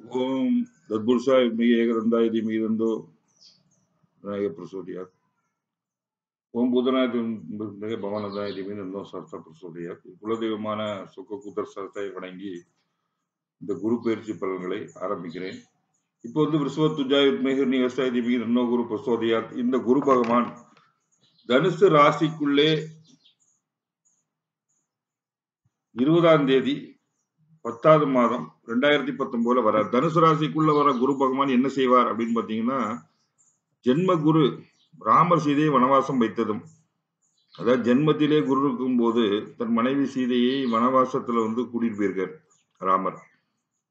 ஓம் தத்புருஷாய் மிக ஏகதந்தாய் மீதந்தோ. விநாயக பிரசோடியார் ஓம் பூதநாயகத்தின் மிக பவனதாய் மீதந்தோ சர்த்த பிரசோடியார் குலதெய்வமான சுக்ககுதர் சர்த்தை வணங்கி இந்த குரு பயிற்சி பலன்களை ஆரம்பிக்கிறேன். இப்போ வந்து விருஷப துஜாய் உத்மேகர் நீ விவசாய தீபிகி நன்னோ குரு பிரசோதியார். இந்த குரு பகவான் தனுசு ராசிக்குள்ளே இருபதாம் தேதி பத்தாவது மாதம் ரெண்டாயிரத்தி பத்தொன்பதுல வர தனுசு ராசிக்குள்ள வர குரு பகவான் என்ன செய்வார் அப்படின்னு பாத்தீங்கன்னா ஜென்ம குரு ராமர் சீதையை வனவாசம் வைத்ததும் அதாவது ஜென்மத்திலே குரு இருக்கும் போது தன் மனைவி சீதையை வனவாசத்துல வந்து கூட்டிட்டு போயிருக்கார் ராமர்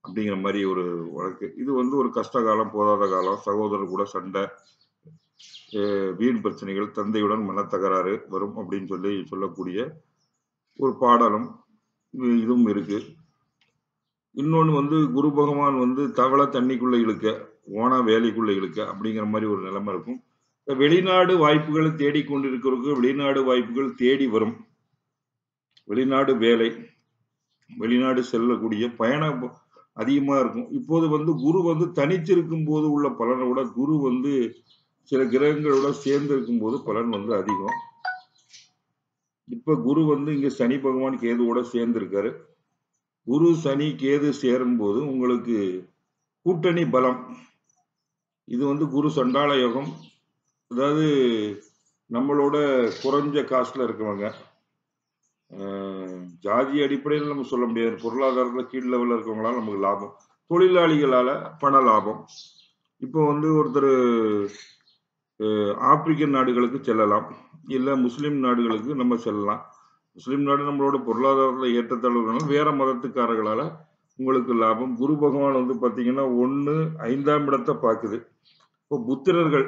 அப்படிங்கிற மாதிரி ஒரு வழக்கு. இது வந்து ஒரு கஷ்ட காலம் போதாத காலம் சகோதரர் கூட சண்டை வீண் பிரச்சனைகள் தந்தையுடன் மனத்தகராறு வரும் அப்படின்னு சொல்லி சொல்லக்கூடிய ஒரு பாடலும் இதுவும் இருக்குது இன்னொன்னு வந்து குரு பகவான் வந்து தவளை தண்ணிக்குள்ள இழுக்க ஓனா வேலைக்குள்ள இழுக்க அப்படிங்கிற மாதிரி ஒரு நிலைமை இருக்கும். வெளிநாடு வாய்ப்புகளை தேடிக்கொண்டிருக்கிறவருக்கு வெளிநாடு வாய்ப்புகள் தேடி வரும். வெளிநாடு வேலை வெளிநாடு செல்லக்கூடிய பயணம் அதிகமா இருக்கும். இப்போது வந்து குரு வந்து தனிச்சிருக்கும் போது உள்ள பலனை விட குரு வந்து சில கிரகங்களோட சேர்ந்து இருக்கும் போது பலன் வந்து அதிகம். இப்ப குரு வந்து இங்க சனி பகவான் கேதுவோட சேர்ந்துருக்காரு. குரு சனி கேது சேரும் போது உங்களுக்கு கூட்டணி பலம். இது வந்து குரு சண்டாள யோகம். அதாவது நம்மளோட குறைஞ்ச காசில் இருக்கிறவங்க ஜாதி அடிப்படையில் நம்ம சொல்ல முடியாது. பொருளாதாரத்தில் கீழ் லெவலில் இருக்கவங்களால நமக்கு லாபம். தொழிலாளிகளால் பண லாபம். இப்போ வந்து ஒருத்தர் ஆப்பிரிக்கன் நாடுகளுக்கு செல்லலாம். இல்லை முஸ்லீம் நாடுகளுக்கு நம்ம செல்லலாம். முஸ்லீம் நாடு நம்மளோட பொருளாதாரத்தில் ஏற்றத்தாழ்வுகள் வேற மதத்துக்காரர்களால் உங்களுக்கு லாபம். குரு பகவான் வந்து பார்த்தீங்கன்னா ஒன்று ஐந்தாம் இடத்தை பார்க்குது. இப்போ புத்திரர்கள்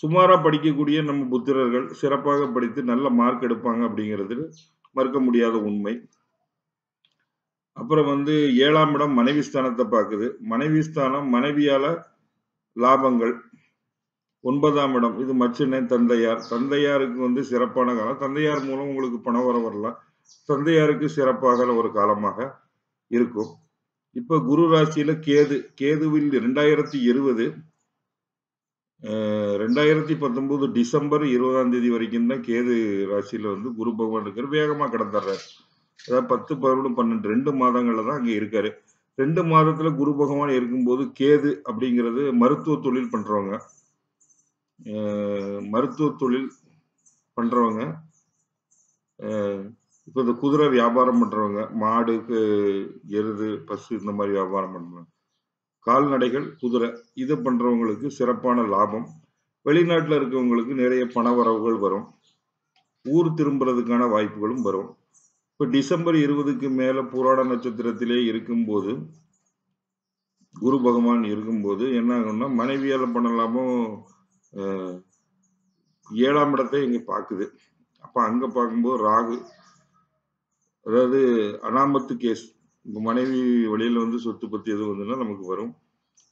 சுமாராக படிக்கக்கூடிய நம்ம புத்திரர்கள் சிறப்பாக படித்து நல்ல மார்க் எடுப்பாங்க அப்படிங்கிறது மறுக்க முடியாத உண்மை. அப்புறம் வந்து ஏழாம் இடம் மனைவி ஸ்தானத்தை பார்க்குது. மனைவி ஸ்தானம் மனைவியால் லாபங்கள் ஒன்பதாம் இடம். இது மச்சினை தந்தையார். தந்தையாருக்கு வந்து சிறப்பான காலம். தந்தையார் மூலம் உங்களுக்கு பணம் வர வரலாம் தந்தையாருக்கு சிறப்பாக ஒரு காலமாக இருக்கும். இப்ப குரு ராசியில கேது. கேதுவில் ரெண்டாயிரத்தி இருபது ரெண்டாயிரத்தி பத்தொன்பது டிசம்பர் இருபதாம் தேதி வரைக்கும் தான் கேது ராசியில வந்து குரு பகவான் இருக்காரு. வேகமா கடந்துடுறாரு அதாவது பத்து பதினொன்று பன்னெண்டு ரெண்டு மாதங்கள்ல தான் அங்க இருக்காரு. ரெண்டு மாதத்துல குரு பகவான் இருக்கும்போது கேது அப்படிங்கிறது மருத்துவ தொழில் பண்றவங்க. மருத்துவ தொழில் பண்ணுறவங்க இப்போ இந்த குதிரை வியாபாரம் பண்ணுறவங்க மாடுக்கு எருது பசு இந்த மாதிரி வியாபாரம் பண்ணுறவங்க கால்நடைகள் குதிரை இது பண்ணுறவங்களுக்கு சிறப்பான லாபம். வெளிநாட்டில் இருக்கவங்களுக்கு நிறைய பண வரவுகள் வரும். ஊர் திரும்புறதுக்கான வாய்ப்புகளும் வரும். இப்போ டிசம்பர் இருபதுக்கு மேலே புராட நட்சத்திரத்திலே இருக்கும்போது குரு பகவான் இருக்கும்போது என்ன ஆகும்னா மனைவியால் பண்ண லாபம் ஏழாம் இடத்தை இங்க பாக்குது அப்ப அங்க பார்க்கும்போது ராகு அதாவது அனாமத்து கேஸ் உங்க மனைவி வழியில வந்து சொத்து பத்தி எதுவும் வந்துன்னா நமக்கு வரும்.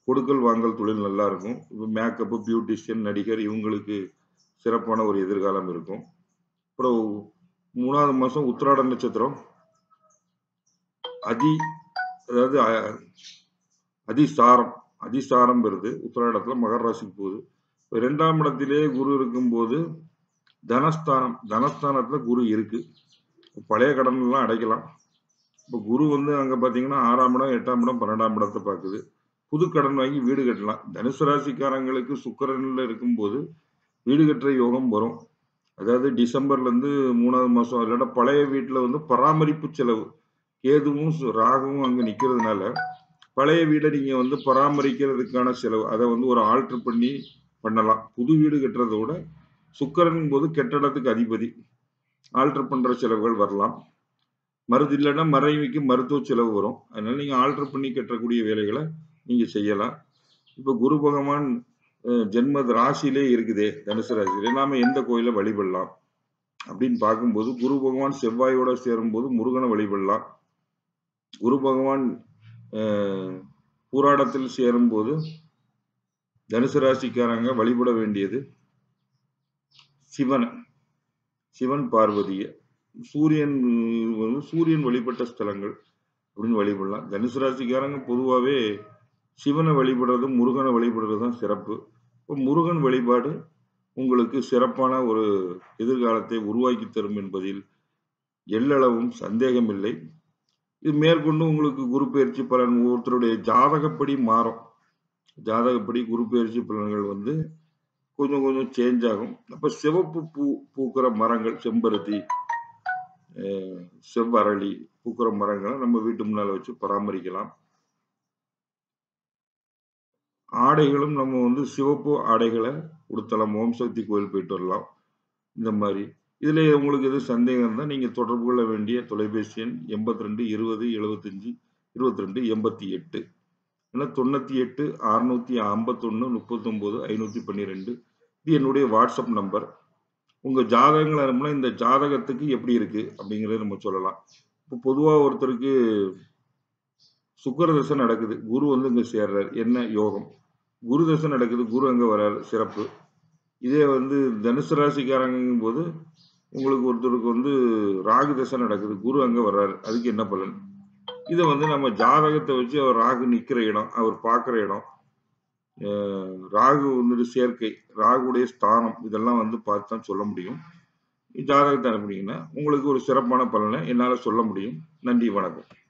கொடுக்கல் வாங்கல் தொழில் நல்லா இருக்கும். இப்போ மேக்கப்பு பியூட்டிஷியன் நடிகர் இவங்களுக்கு சிறப்பான ஒரு எதிர்காலம் இருக்கும். அப்புறம் மூணாவது மாசம் உத்திராட நட்சத்திரம். அதி அதாவது அ- அதிசாரம் அதிசாரம் வருது. உத்திராடத்துல மகர ராசிக்கு போகுது. இப்ப இரண்டாம் இடத்திலே குரு இருக்கும்போது தனஸ்தானம் தனஸ்தானத்துல குரு இருக்கு. பழைய கடன் எல்லாம் அடைக்கலாம். இப்போ குரு வந்து அங்கே பார்த்தீங்கன்னா ஆறாம் இடம் எட்டாம் இடம் பன்னெண்டாம் இடத்தை பார்க்குது புது கடன் வாங்கி வீடு கட்டலாம். தனுசு ராசிக்காரங்களுக்கு சுக்கரனில் இருக்கும்போது வீடு கட்டுற யோகம் வரும். அதாவது டிசம்பர்லேருந்து மூணாவது மாதம் இல்லைன்னா பழைய வீட்டில் வந்து பராமரிப்பு செலவு. கேதுவும் சு- அங்கே நிற்கிறதுனால பழைய வீடை நீங்கள் வந்து பராமரிக்கிறதுக்கான செலவு. அதை வந்து ஒரு ஆல்ட்ரு பண்ணி பண்ணலாம். புது வீடு கட்டுறதை விட சுக்கிரன் போது கெட்டடத்துக்கு அதிபதி. ஆல்டர் பண்ற செலவுகள் வரலாம். மருது இல்லைன்னா மறைவிக்கு மருத்துவ செலவு வரும். அதனால நீங்க ஆல்டர் பண்ணி கட்டக்கூடிய வேலைகளை நீங்க செய்யலாம். இப்ப குரு பகவான் அஹ், ஜென்ம ராசியிலே இருக்குதே தனுசு ராசியிலே. நாம எந்த கோயிலை வழிபடலாம்? அப்படின்னு பார்க்கும்போது குரு பகவான் செவ்வாயோட சேரும்போது முருகனை வழிபடலாம். குரு பகவான் பூராடத்தில் சேரும்போது தனுசு ராசிக்காரங்க வழிபட வேண்டியது சிவனை. சிவன் பார்வதியை. சூரியன் சூரியன் வழிபட்ட ஸ்தலங்கள் அப்படின்னு வழிபடலாம். தனுசு ராசிக்காரங்க பொதுவாகவே சிவனை வழிபடுறது முருகனை வழிபடுறது தான் சிறப்பு. இப்போ முருகன் வழிபாடு உங்களுக்கு சிறப்பான ஒரு எதிர்காலத்தை உருவாக்கி தரும் என்பதில் எல்லளவும் சந்தேகமில்லை. இது மேற்கொண்டு உங்களுக்கு குரு பயிற்சி பலன் ஒருத்தருடைய ஜாதகப்படி மாறும். ஜாதகப்படி குரு பயிற்சி பலன்கள் வந்து கொஞ்சம் கொஞ்சம் சேஞ்ச் ஆகும். அப்போ சிவப்பு பூ பூக்கிற மரங்கள் செம்பருத்தி செவ்வரளி பூக்கிற மரங்களை நம்ம வீட்டு முன்னால் வச்சு பராமரிக்கலாம். ஆடைகளும் நம்ம வந்து சிவப்பு ஆடைகளை உடுத்தலாம். ஓம் சக்தி கோயில் போயிட்டு வரலாம். இந்த மாதிரி. இதில் உங்களுக்கு எதுவும் சந்தேகம் இருந்தால் நீங்கள் தொடர்பு கொள்ள வேண்டிய தொலைபேசி எண் எண்பத்தி ரெண்டு இருபது எழுபத்தஞ்சி இருபத்தி ரெண்டு எண்பத்தி எட்டு. ஏன்னா தொண்ணூற்றி எட்டு அறுநூற்றி ஐம்பத்தொன்று முப்பத்தொம்போது ஐநூற்றி பன்னிரெண்டு. இது என்னுடைய வாட்ஸ்அப் நம்பர். உங்கள் ஜாதகங்களை அனுப்புனா இந்த ஜாதகத்துக்கு எப்படி இருக்குது அப்படிங்கிறத நம்ம சொல்லலாம். இப்போ பொதுவாக ஒருத்தருக்கு சுக்கர தசை நடக்குது. குரு வந்து இங்கே சேர்றார். என்ன யோகம்? குரு தசை நடக்குது. குரு அங்கே வர்றார் சிறப்பு. இதே வந்து தனுசு ராசிக்காரங்கும் போது உங்களுக்கு ஒருத்தருக்கு வந்து ராகு தசை நடக்குது. குரு அங்கே வர்றாரு. அதுக்கு என்ன பலன்? இதை வந்து நம்ம ஜாதகத்தை வச்சு அவர் ராகு நிற்கிற இடம் அவர் பார்க்குற இடம் ராகு வந்துட்டு சேர்க்கை ராகுடைய ஸ்தானம் இதெல்லாம் வந்து பார்த்து தான் சொல்ல முடியும். ஜாதகத்தை அனுப்புனீங்கன்னா உங்களுக்கு ஒரு சிறப்பான பலனை என்னால் சொல்ல முடியும். நன்றி வணக்கம்.